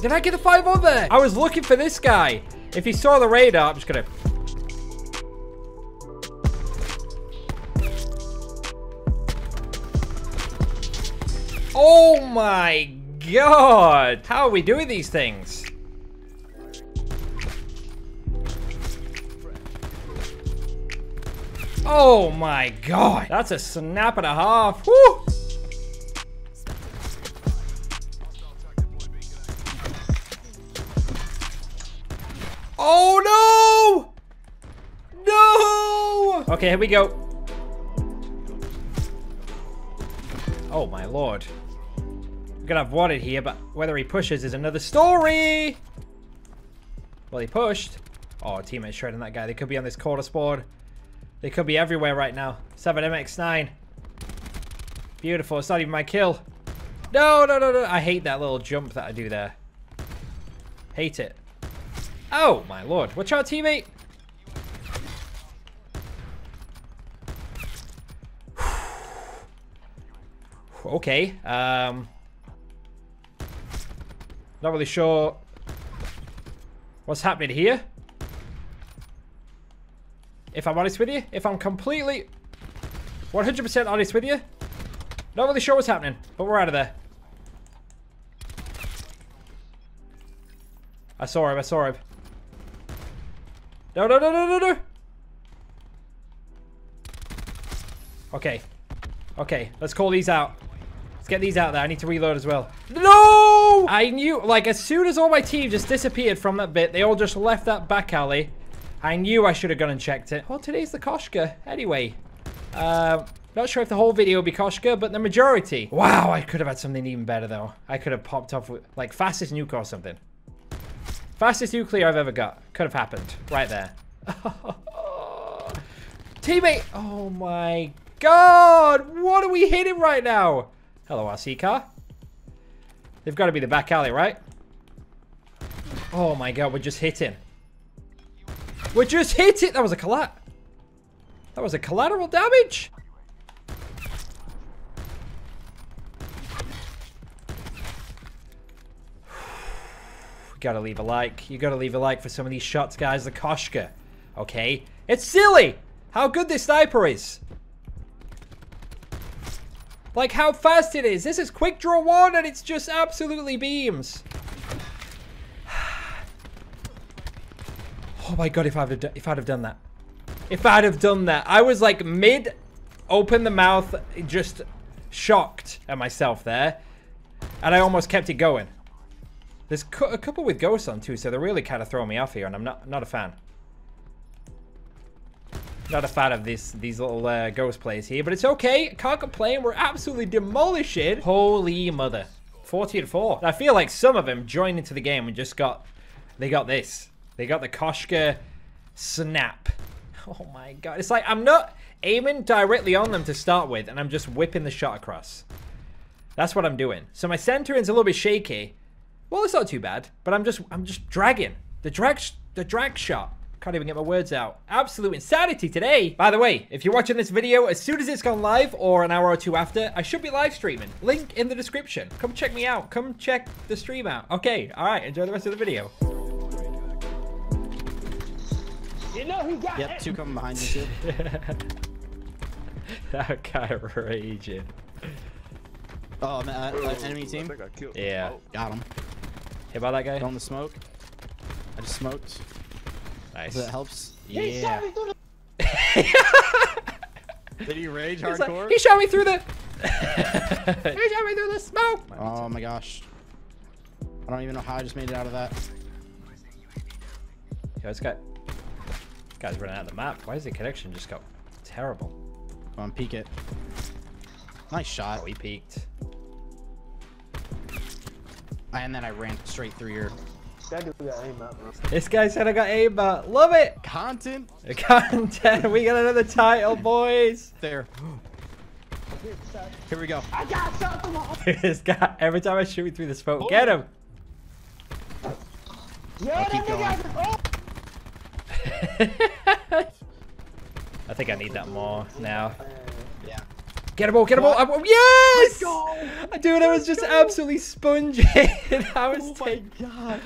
Did I get the five on there? I was looking for this guy. If he saw the radar, I'm just gonna... Oh my god! How are we doing these things? Oh my god! That's a snap and a half. Woo! Oh no! No! Okay, here we go. Oh my lord. We're gonna have wanted here, but whether he pushes is another story. Well, he pushed. Oh, teammate shredding that guy. They could be on this quarter board. They could be everywhere right now. 7MX9. Beautiful. It's not even my kill. No, no, no, no. I hate that little jump that I do there. Hate it. Oh, my lord. Watch out, teammate. okay. Um, not really sure what's happening here. If I'm honest with you, if I'm completely 100% honest with you, not really sure what's happening, but we're out of there. I saw him, I saw him. No, no, no, no, no, no. Okay. Okay, let's call these out. Let's get these out there. I need to reload as well. No! I knew, like, as soon as all my team just disappeared from that bit, they all just left that back alley. I knew I should have gone and checked it. Well, today's the Koshka. Anyway. Uh, not sure if the whole video will be Koshka, but the majority. Wow, I could have had something even better, though. I could have popped off with, like, fastest nuke or something. Fastest nuclear I've ever got. Could have happened. Right there. Teammate! Oh my god! What are we hitting right now? Hello, RC car. They've got to be the back alley, right? Oh my god, we're just hitting. We're just hitting! That was a collat. That was a collateral damage. Gotta leave a like. You gotta leave a like for some of these shots, guys. The Koshka. Okay? It's silly how good this sniper is. Like how fast it is. This is quick draw one and it's just absolutely beams. Oh my god, if I'd have, if I'd have done that. If I'd have done that. I was like mid open the mouth just shocked at myself there. And I almost kept it going. There's a couple with ghosts on too, so they're really kind of throwing me off here, and I'm not not a fan. Not a fan of this these little uh, ghost plays here, but it's okay. Can't complain. We're absolutely demolishing. Holy mother. 40 and 4. I feel like some of them joined into the game and just got... They got this. They got the Koshka snap. Oh my god. It's like I'm not aiming directly on them to start with, and I'm just whipping the shot across. That's what I'm doing. So my centering's a little bit shaky. Well, it's not too bad, but I'm just I'm just dragging. The drag the drag shot. Can't even get my words out. Absolute insanity today. By the way, if you're watching this video as soon as it's gone live or an hour or two after, I should be live streaming. Link in the description. Come check me out. Come check the stream out. Okay, all right. Enjoy the rest of the video. You know he got Yep, two coming behind you too. that guy raging. Oh, man, uh, enemy team. Yeah. Got him. Hit by that guy? On the smoke. I just smoked. Nice. So that helps. He shot Yeah. me through Did he rage He's like, hardcore? he shot me through the. he shot me through the smoke. oh my gosh. I don't even know how I just made it out of that. Yo, this guy. This guy's running out of the map. Why is the connection just got terrible? Come on, peek it. Nice shot. Oh, he peaked. And then I ran straight through your That dude got aim out, bro. This guy said I got aim, but love it. content. Content. We got another title, boys. There. Here we go. I got shot from my. this guy. Every time I shoot through the smoke, oh. get him. Yeah, that keep going. got- oh, I think I need that more now. Get a ball, get a ball. I- uh, yes! Dude, I was just absolutely sponging. I oh was Oh my taking. god.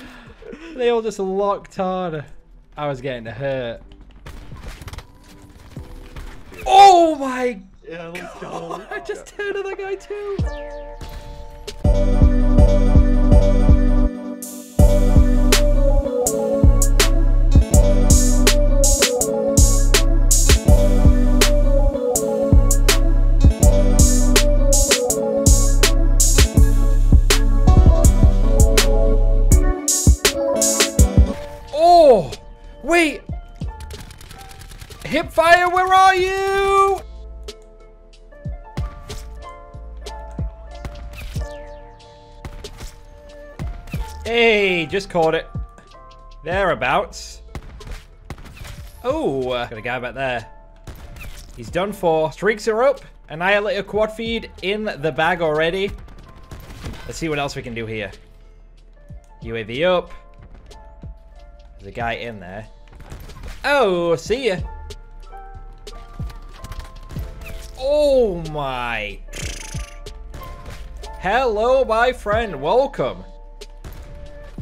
They all just locked on. I was getting hurt. Oh my Yeah, let's go. god! I just turned on that guy too. Hipfire, where are you? Hey, just caught it. Thereabouts. Oh, got a guy back there. He's done for. Streaks are up. Annihilator quad feed in the bag already. Let's see what else we can do here. UAV up. There's a guy in there. Oh, see ya. Oh my. Hello, my friend. Welcome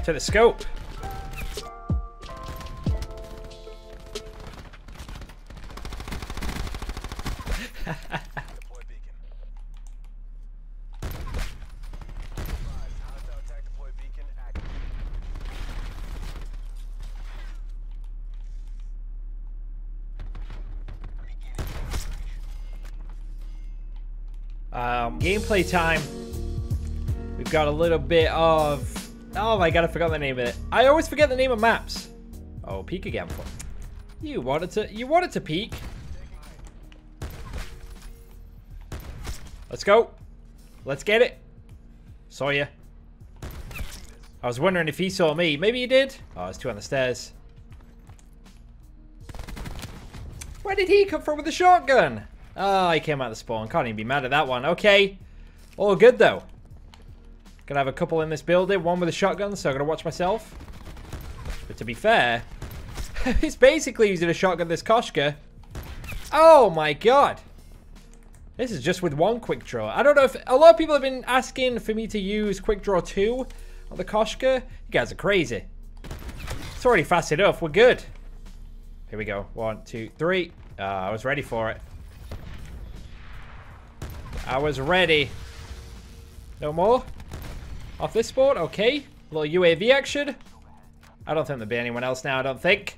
to the scope. Um, gameplay time. We've got a little bit of. Oh my god, I forgot the name of it. I always forget the name of maps. Oh, peek again. You wanted to. You wanted to peek. Let's go. Let's get it. Saw you. I was wondering if he saw me. Maybe he did. Oh, there's two on the stairs. Where did he come from with the shotgun? Oh, he came out of the spawn. Can't even be mad at that one. Okay. All good, though. Gonna have a couple in this building. One with a shotgun, so I gotta watch myself. But to be fair, he's basically using a shotgun, this Koshka. Oh, my God. This is just with one quick draw. I don't know if... A lot of people have been asking for me to use quick draw 2 on the Koshka. You guys are crazy. It's already fast enough. We're good. Here we go. One, two, three. Uh, I was ready for it. I was ready. No more? Off this board? Okay. A little UAV action. I don't think there'll be anyone else now, I don't think.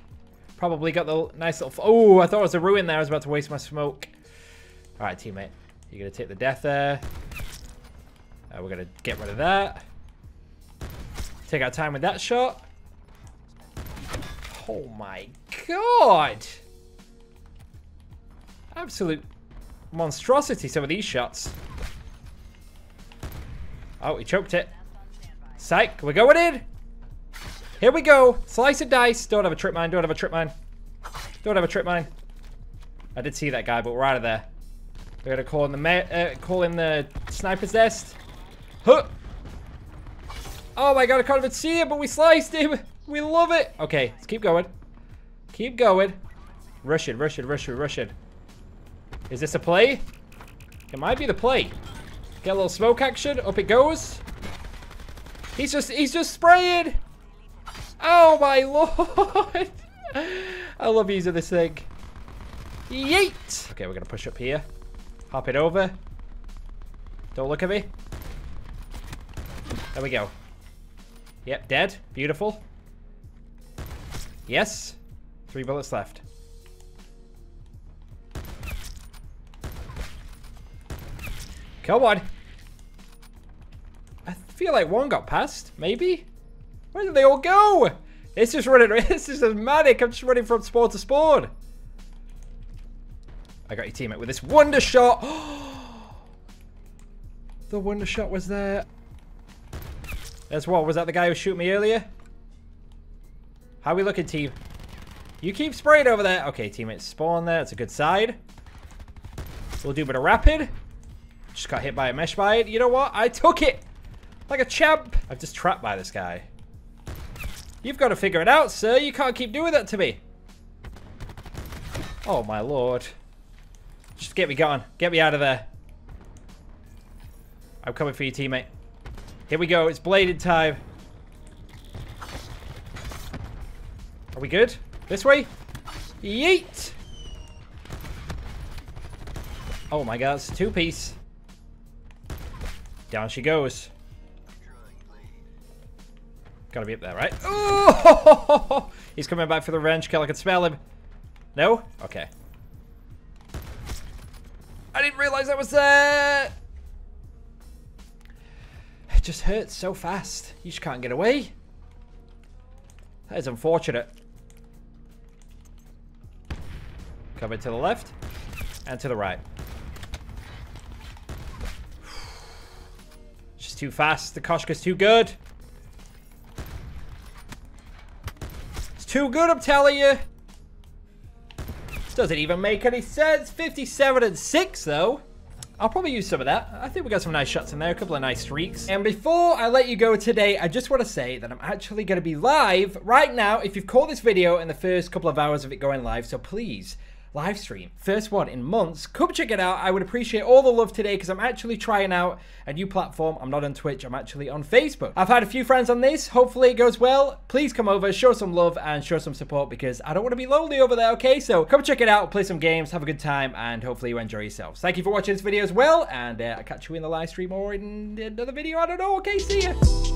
Probably got the nice little... Oh, I thought it was a ruin there. I was about to waste my smoke. All right, teammate. You're going to take the death there. Uh, we're going to get rid of that. Take our time with that shot. Oh my god! Absolute monstrosity, some of these shots. Oh, he choked it. Psych, we're going in! Here we go! Slice and dice! Don't have a trip mine, don't have a trip mine. Don't have a trip mine. I did see that guy, but we're out of there. We're gonna call in the uh, call in the sniper's nest. Huh! Oh my god, I can't even see him, but we sliced him! We love it! Okay, let's keep going. Keep going. Rush it, rush it, Is this a play? It might be the play. Get a little smoke action. Up it goes. He's just, he's just spraying. Oh my lord. I love using this thing. Yeet. Okay, we're to push up here. Hop it over. Don't look at me. There we go. Yep, dead. Beautiful. Yes. Three bullets left. Come on. I feel like one got past. Maybe? Where did they all go? It's just running. This is just manic. I'm just running from spawn to spawn. I got your teammate with this wonder shot. the wonder shot was there. There's what? Was that the guy who shot me earlier? How we looking, team? You keep spraying over there. Okay, teammates spawn there. That's a good side. We'll do a bit of rapid. Just got hit by a mesh bite. You know what? I took it. Like a champ. I'm just trapped by this guy. You've got to figure it out, sir. You can't keep doing that to me. Oh, my lord. Just get me gone. Get me out of there. I'm coming for you, teammate. Here we go. It's bladed time. Are we good? This way? Yeet! Oh my god, it's two-piece. Down she goes. Gotta be up there, right? Oh! He's coming back for the wrench kill. I can smell him. No? Okay. I didn't realize that was there! It just hurts so fast. You just can't get away. That is unfortunate. Coming to the left and to the right. Too fast. The Koshka's too good. It's too good, I'm telling you. This doesn't even make any sense. 57 and 6, though. I'll probably use some of that. I think we got some nice shots in there, a couple of nice streaks. And before I let you go today, I just want to say that I'm actually going to be live right now if you've caught this video in the first couple of hours of it going live. So please, live stream. First one in months. Come check it out. I would appreciate all the love today because I'm actually trying out a new platform. I'm not on Twitch. I'm actually on Facebook. I've had a few friends on this. Hopefully it goes well. Please come over, show some love and show some support because I don't want to be lonely over there, okay? So come check it out, play some games, have a good time, and hopefully you enjoy yourselves. Thank you for watching this video as well, and uh, I'll catch you in the live stream or in another video. I don't know. Okay, see ya.